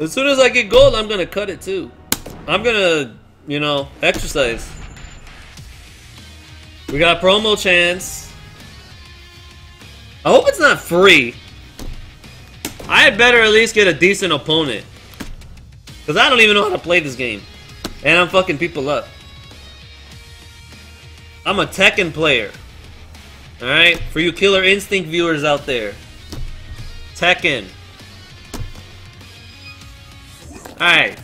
As soon as I get gold, I'm gonna cut it too. I'm gonna, you know, exercise. We got promo chance. I hope it's not free. I better at least get a decent opponent. Because I don't even know how to play this game. And I'm fucking people up. I'm a Tekken player. Alright? For you Killer Instinct viewers out there. Tekken. Alright.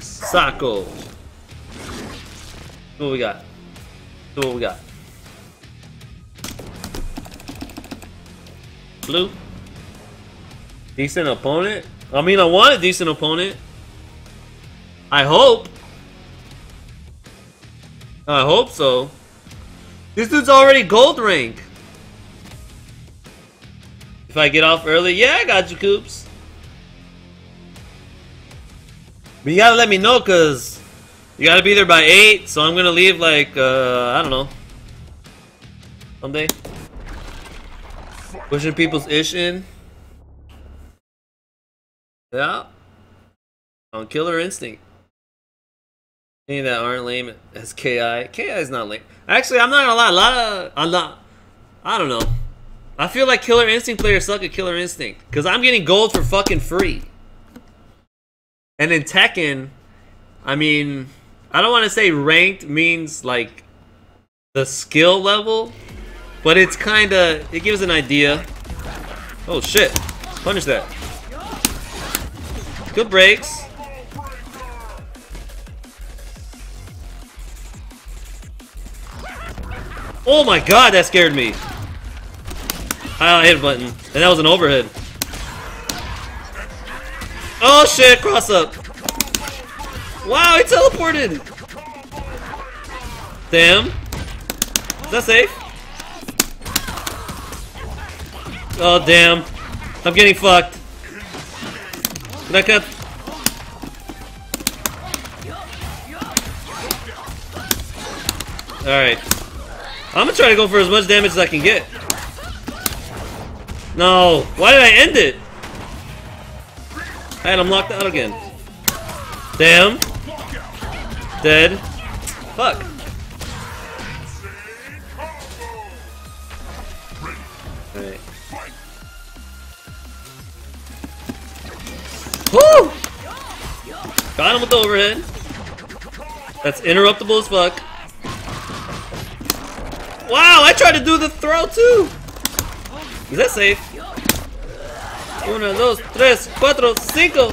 Sako. What we got? What we got? Blue. Decent opponent? I mean, I want a decent opponent. I hope. I hope so. This dude's already gold rank. If I get off early, yeah, I got you, Coops. But you gotta let me know, cause you gotta be there by 8, so I'm gonna leave like, uh, I don't know. Someday. Pushing people's ish in. Yeah. On Killer Instinct. Any that aren't lame as KI. KI is not lame. Actually, I'm not gonna lie. A lot of I'm not. I don't know. I feel like Killer Instinct players suck at Killer Instinct because I'm getting gold for fucking free. And in Tekken, I mean, I don't want to say ranked means like the skill level, but it's kind of it gives an idea. Oh shit! Punish that. Good breaks. Oh my god, that scared me. I hit a button, and that was an overhead. Oh shit, cross up. Wow, he teleported. Damn. Is that safe? Oh damn. I'm getting fucked. Can I cut? Alright. I'm gonna try to go for as much damage as I can get. No, why did I end it? I had him locked out again. Damn. Dead. Fuck. Woo! Got him with the overhead. That's interruptible as fuck. Wow, I tried to do the throw too. Is that safe? Uno, dos, tres, cuatro, cinco.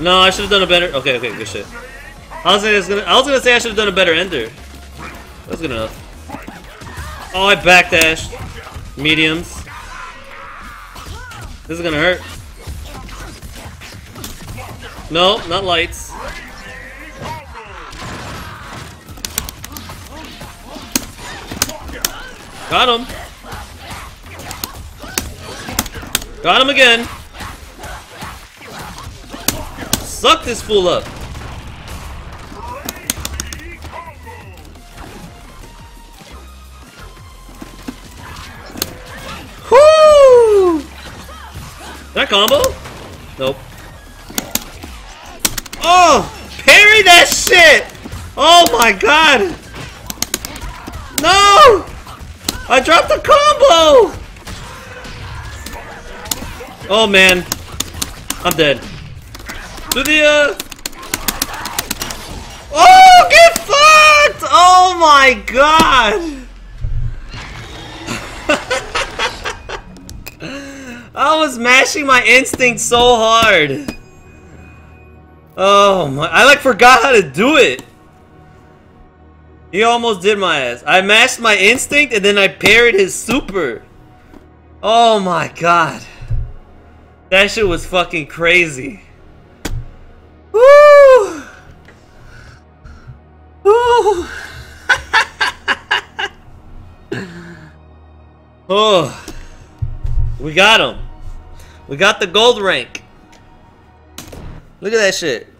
No, I should have done a better. Okay, okay, good shit. I was gonna, I was gonna say I should have done a better ender. That's good enough. Oh, I backdashed. Mediums. This is gonna hurt. No, not lights. Got him. Got him again. Suck this fool up. Whoo! That combo? Nope. Oh! Parry that shit! Oh my god! No! I dropped the combo! Oh man. I'm dead. To the uh Oh get fucked! Oh my god! I was mashing my instinct so hard. Oh my I like forgot how to do it. He almost did my ass. I mashed my instinct and then I parried his super. Oh my god. That shit was fucking crazy. Woo! Woo! oh. We got him. We got the gold rank. Look at that shit.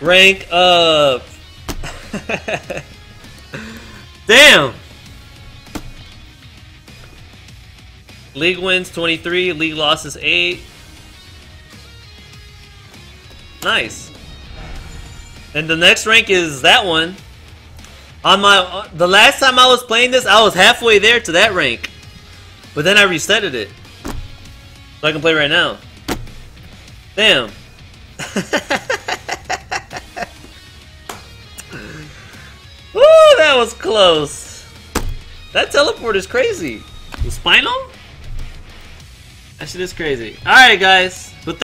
Rank up. Damn! League wins 23, league losses 8. Nice. And the next rank is that one. On my the last time I was playing this, I was halfway there to that rank. But then I resetted it. So I can play right now. Damn. Woo, that was close. That teleport is crazy. The spinal? That shit is crazy. Alright, guys.